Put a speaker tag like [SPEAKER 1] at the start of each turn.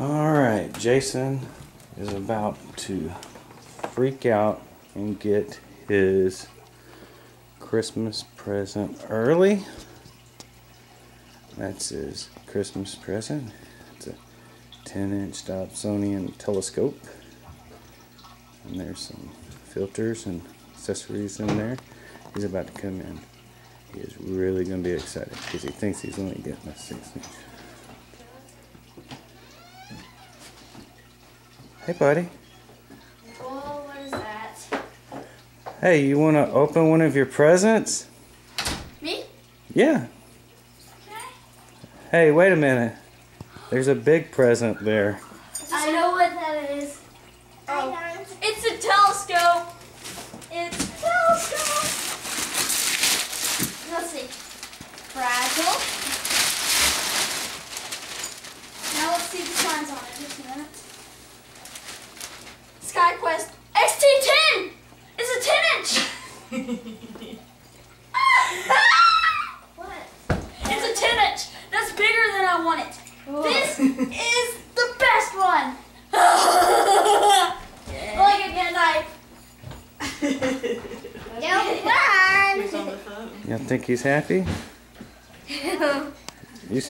[SPEAKER 1] All right, Jason is about to freak out and get his Christmas present early. That's his Christmas present. It's a 10 inch Dobsonian telescope. And there's some filters and accessories in there. He's about to come in. He is really going to be excited because he thinks he's only getting a 6 inch. Hey, buddy.
[SPEAKER 2] Oh, what is that?
[SPEAKER 1] Hey, you want to open one of your presents?
[SPEAKER 2] Me?
[SPEAKER 1] Yeah.
[SPEAKER 2] Okay.
[SPEAKER 1] Hey, wait a minute. There's a big present there.
[SPEAKER 2] I know what that is. Oh, it's a telescope. It's a telescope. Let's see. Fragile. Now let's see the signs on it. Just a minute. SkyQuest XT10. It's a 10 inch. what? It's a 10 inch. That's bigger than I want it. This is the best one. like a good knife.
[SPEAKER 3] Don't run.
[SPEAKER 4] Who's on the phone?
[SPEAKER 1] You think he's happy?